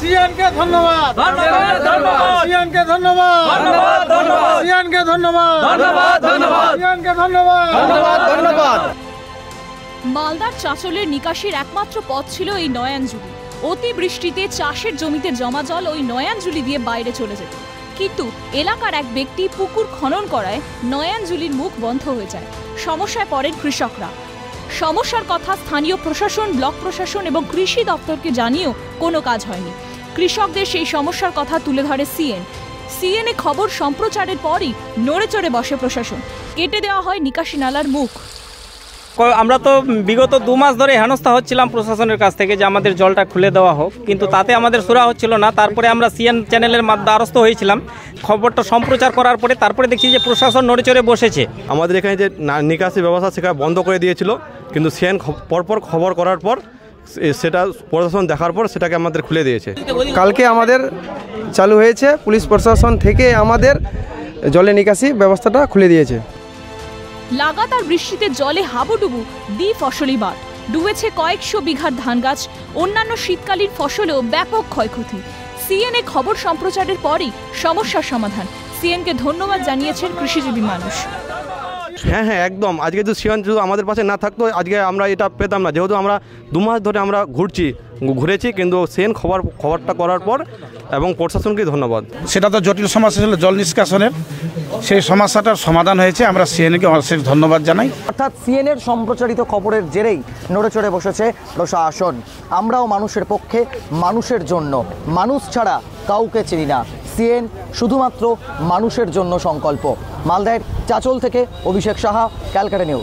সিয়ানকে ধন্যবাদ। ধন্যবাদ, ধন্যবাদ। সিয়ানকে ধন্যবাদ। ধন্যবাদ, ধন্যবাদ। সিয়ানকে ধন্যবাদ। ধন্যবাদ, ধন্যবাদ। সিয়ানকে ধন্যবাদ। ধন্যবাদ মালদার চাঁচলের নিকাশির একমাত্র পথ ছিল এই নয়াঞ্জুলি। অতি বৃষ্টিতে চাষের জমিতে জমা জল ওই নয়াঞ্জুলি দিয়ে বাইরে চলে যেত। কিন্তু এলাকার এক ব্যক্তি পুকুর খনন করায় নয়াঞ্জুলির মুখ বন্ধ হয়ে যায়। সমস্যায় পড়েন কৃষকরা। সমস্যার কথা স্থানীয় প্রশাসন ব্লক প্রশাসন এবং কৃষি দপ্তরকে জানিয়েও কোনো কাজ হয়নি। কৃষকদের সেই সমস্যার কথা তুলে ধরে সিএন। সিএনএ খবর সম্প্রচারের পরই নড়ে চড়ে বসে প্রশাসন। কেটে দেওয়া হয় নিকাশি নালার মুখ। ক- আমরা তো বিগত দু মাস ধরে হেনস্থা হচ্ছিলাম প্রশাসনের কাছ থেকে যে আমাদের জলটা খুলে দেওয়া হোক কিন্তু তাতে আমাদের সুরা হচ্ছিল না। তারপরে আমরা সিএন চ্যানেলের মাধ্যমে দ্বারস্থ হয়েছিলাম। খবরটা সম্প্রচার করার পরে তারপরে দেখছি যে প্রশাসন নড়ে চড়ে বসেছে। আমাদের এখানে যে নিকাশি ব্যবস্থা সেটা বন্ধ করে দিয়েছিল কিন্তু সিএন পরপর খবর করার পর সেটা প্রশাসন দেখার পর সেটাকে আমাদের খুলে দিয়েছে। কালকে আমাদের চালু হয়েছে পুলিশ প্রশাসন থেকে আমাদের জলে নিকাশি ব্যবস্থাটা খুলে দিয়েছে। লাগাতার বৃষ্টিতে জলে হাবুডুবু দ্বি ফসলি বাট ডুবেছে কয়েকশো বিঘার ধান গাছ অন্যান্য শীতকালীন ফসলেও ব্যাপক ক্ষয়ক্ষতি। সিএনএ খবর সম্প্রচারের পরই সমস্যার সমাধান। সিএনকে ধন্যবাদ জানিয়েছেন কৃষিজীবী মানুষ। হ্যাঁ হ্যাঁ একদম। আজকে যদি সিএন যদি আমাদের পাশে না থাকতো আজকে আমরা এটা পেতাম না। যেহেতু আমরা দু মাস ধরে আমরা ঘুরছি ঘুরেছি কিন্তু সেন খবর খবরটা করার পর এবং প্রশাসনকে ধন্যবাদ। সেটা তো জটিল সমস্যা ছিল জল নিষ্কাশনের সেই সমস্যাটার সমাধান হয়েছে। আমরা সিএনকে অশেষ ধন্যবাদ জানাই। অর্থাৎ সিএনএর সম্প্রচারিত খবরের জেরেই নড়ে চড়ে বসেছে প্রশাসন। আমরাও মানুষের পক্ষে মানুষের জন্য। মানুষ ছাড়া কাউকে চিনি না। সিএন শুধুমাত্র মানুষের জন্য সংকল্প। মালদায়ের চাচল থেকে অভিষেক সাহা ক্যালকাটা নিউজ।